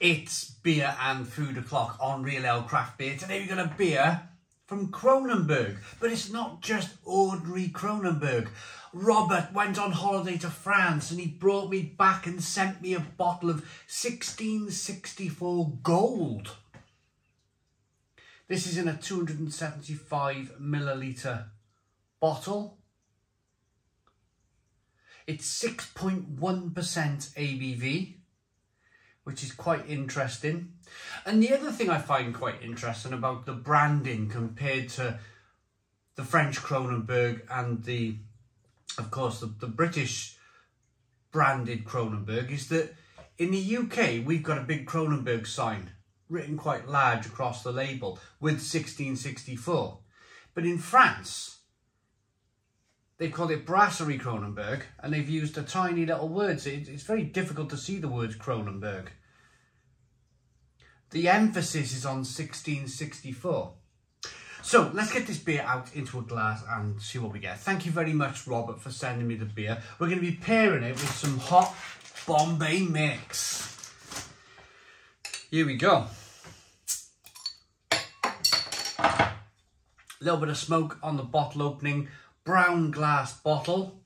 It's beer and food o'clock on Real Ale Craft Beer. Today we've got a beer from Kronenbourg, but it's not just ordinary Kronenbourg. Robert went on holiday to France and he brought me back and sent me a bottle of 1664 gold. This is in a 275 milliliter bottle. It's 6.1% ABV which is quite interesting. And the other thing I find quite interesting about the branding compared to the French Kronenbourg and the, of course, the, the British branded Kronenbourg is that in the UK, we've got a big Kronenbourg sign written quite large across the label with 1664. But in France, they've called it Brasserie Kronenbourg and they've used a tiny little word. So it's very difficult to see the words Kronenbourg. The emphasis is on 1664. So let's get this beer out into a glass and see what we get. Thank you very much, Robert, for sending me the beer. We're going to be pairing it with some hot Bombay mix. Here we go. A little bit of smoke on the bottle opening. Brown glass bottle.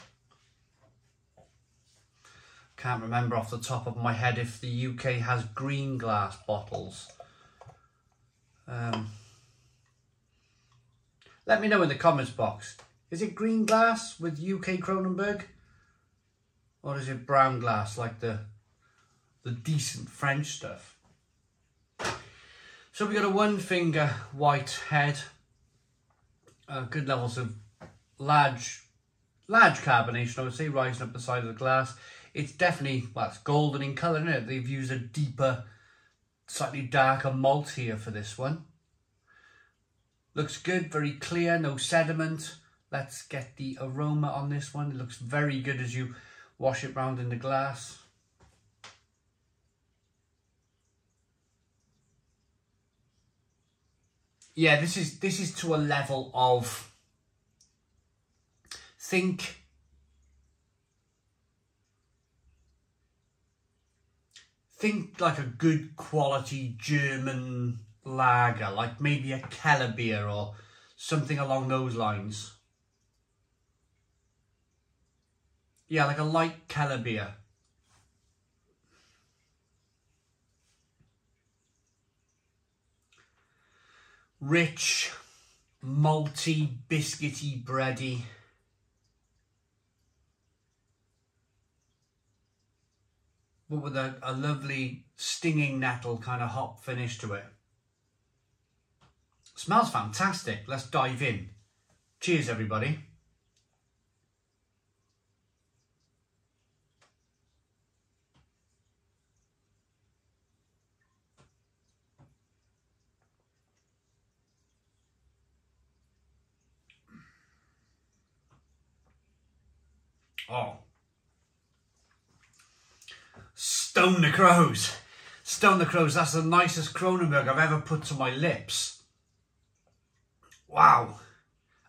Can't remember off the top of my head if the UK has green glass bottles. Um, let me know in the comments box. Is it green glass with UK Kronenbourg? Or is it brown glass like the, the decent French stuff? So we got a one finger white head. Uh, good levels of large, large carbonation, I would say, rising up the side of the glass it's definitely, well, it's golden in colour, isn't it? They've used a deeper, slightly darker malt here for this one. Looks good, very clear, no sediment. Let's get the aroma on this one. It looks very good as you wash it round in the glass. Yeah, this is this is to a level of think think like a good quality German lager, like maybe a Keller beer or something along those lines. Yeah, like a light Keller beer. Rich, malty, biscuity, bready. But with a, a lovely stinging nettle kind of hop finish to it. Smells fantastic. Let's dive in. Cheers, everybody. Oh, Stone the Crows. Stone the Crows, that's the nicest Kronenbourg I've ever put to my lips. Wow.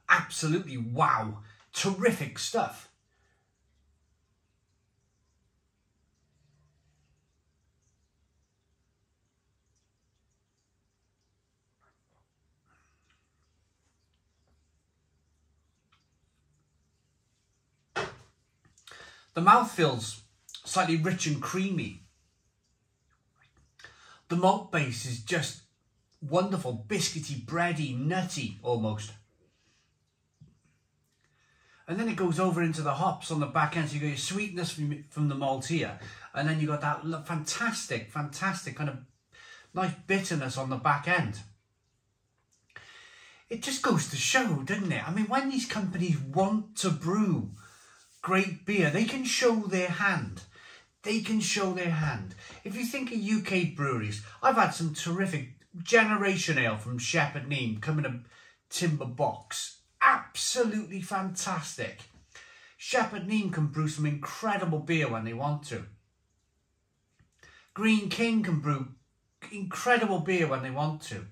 Absolutely wow. Terrific stuff. The mouth feels slightly rich and creamy. The malt base is just wonderful, biscuity, bready, nutty almost. And then it goes over into the hops on the back end. So you got your sweetness from, from the malt here. And then you got that fantastic, fantastic kind of nice bitterness on the back end. It just goes to show, doesn't it? I mean, when these companies want to brew great beer, they can show their hand they can show their hand. If you think of UK breweries, I've had some terrific Generation Ale from Shepherd Neame come in a timber box. Absolutely fantastic. Shepherd Neame can brew some incredible beer when they want to. Greene King can brew incredible beer when they want to.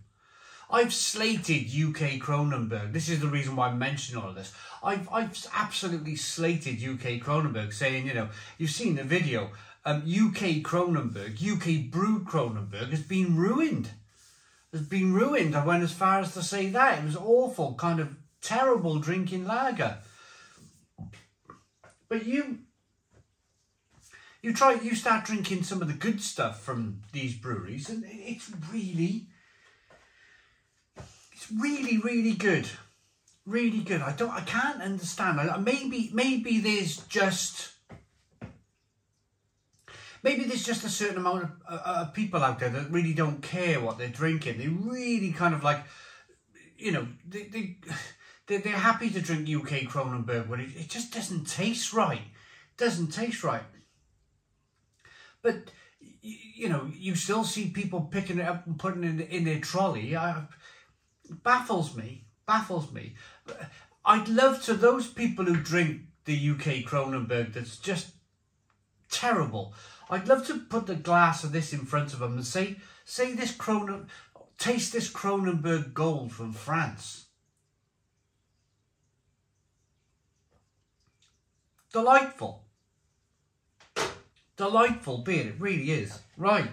I've slated UK Kronenbourg. This is the reason why I'm mentioning all of this. I've, I've absolutely slated UK Kronenbourg, saying, you know, you've seen the video. um, UK Kronenbourg, UK brewed Kronenbourg has been ruined. Has been ruined. I went as far as to say that. It was awful, kind of terrible drinking lager. But you you try you start drinking some of the good stuff from these breweries and it's really it's really really good. Really good. I don't i can't understand. Maybe maybe there's just maybe there's just a certain amount of, uh, people out there that really don't care what they're drinking. They really kind of like you know they, they they're, they're happy to drink uk kronenbourg but it, it just doesn't taste right. Doesn't taste right. But you know, you still see people picking it up and putting it in, in their trolley. I, baffles me, baffles me. I'd love to those people who drink the UK Kronenbourg that's just terrible. I'd love to put the glass of this in front of them and say, say this Kronen, taste this Kronenbourg Gold from France. Delightful. Delightful beer, it really is. Right.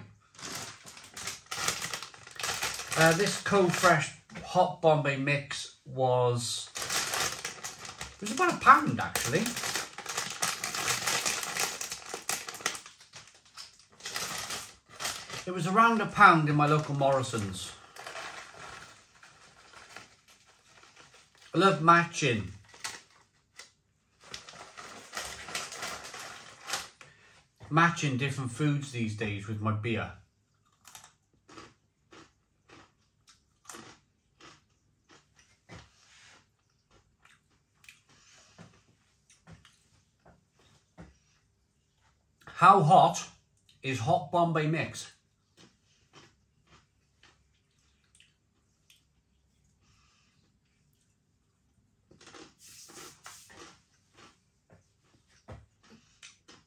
Uh, this CoFresh hot Bombay mix was it was about a pound actually. It was around a pound in my local Morrison's. I love matching matching different foods these days with my beer. How hot is hot Bombay mix?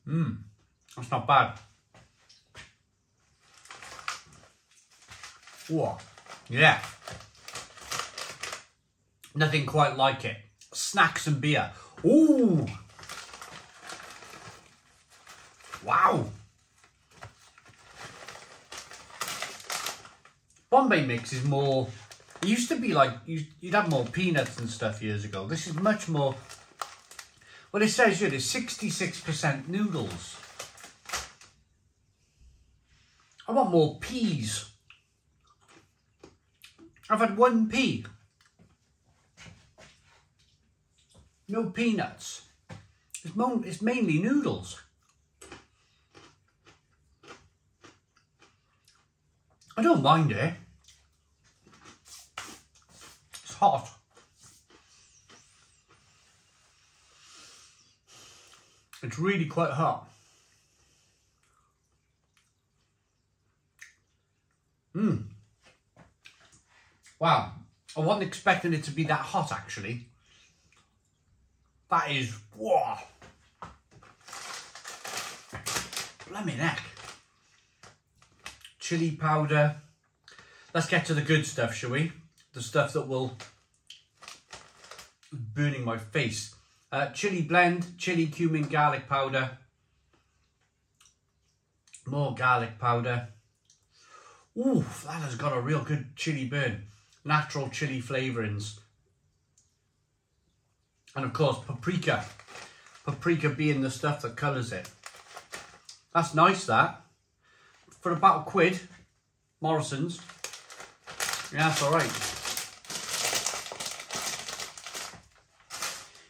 Mmm. That's not bad. Whoa. Yeah. Nothing quite like it. Snacks and beer. Ooh. Wow. Bombay mix is more, it used to be like, you'd have more peanuts and stuff years ago. This is much more, well it says here, it's 66% noodles. I want more peas. I've had one pea. No peanuts. It's, it's mainly noodles. I don't mind it. It's hot. It's really quite hot. Mmm. Wow. I wasn't expecting it to be that hot, actually. That is, whoa. Blimey neck. Chili powder. Let's get to the good stuff, shall we? The stuff that will burning my face. Uh, chili blend, chili cumin garlic powder. More garlic powder. Ooh, that has got a real good chili burn. Natural chili flavourings. And of course, paprika. Paprika being the stuff that colours it. That's nice, that. For about a quid, Morrison's. Yeah, that's alright.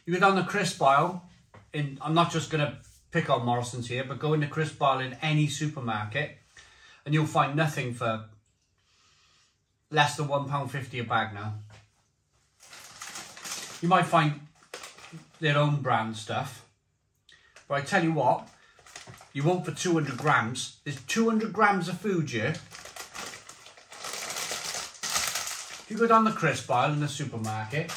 You go down the crisp aisle, in, I'm not just going to pick on Morrison's here, but go in the crisp aisle in any supermarket and you'll find nothing for less than £1.50 a bag now. You might find their own brand stuff, but I tell you what, you won't for 200 grams. There's 200 grams of food here. If you go down the crisp aisle in the supermarket,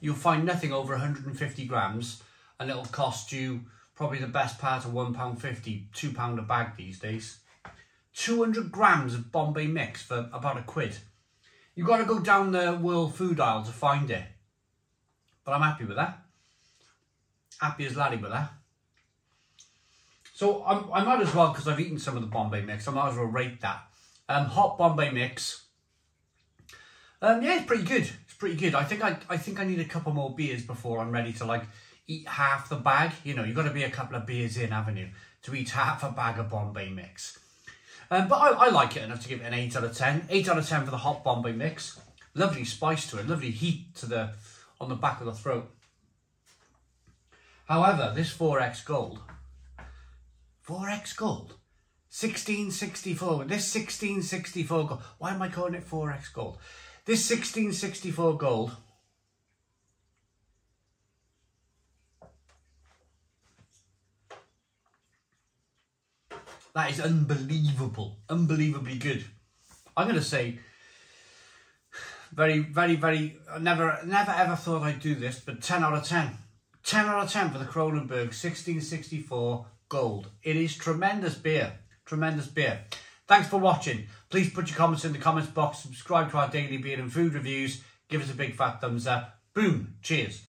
you'll find nothing over 150 grams and it'll cost you probably the best part of £1.50, £2 a bag these days. 200 grams of Bombay mix for about a quid. You've got to go down the world food aisle to find it. But I'm happy with that. Happy as laddie with that. So I'm, I might as well, because I've eaten some of the Bombay mix, I might as well rate that. Um, hot Bombay mix. Um, yeah, it's pretty good. It's pretty good. I think I, I think I need a couple more beers before I'm ready to like eat half the bag. You know, you've got to be a couple of beers in, haven't you, to eat half a bag of Bombay mix. Um, but I, I like it enough to give it an 8 out of 10. 8 out of 10 for the hot Bombay mix. Lovely spice to it, lovely heat to the on the back of the throat. However, this 4X Gold, 4X Gold, 1664, this 1664 Gold, why am I calling it 4X Gold? This 1664 Gold That is unbelievable, unbelievably good. I'm going to say very, very, very, never, never ever thought I'd do this, but 10 out of 10. 10 out of 10 for the Kronenbourg 1664 Gold. It is tremendous beer, tremendous beer. Thanks for watching. Please put your comments in the comments box, subscribe to our daily beer and food reviews, give us a big fat thumbs up. Boom, cheers.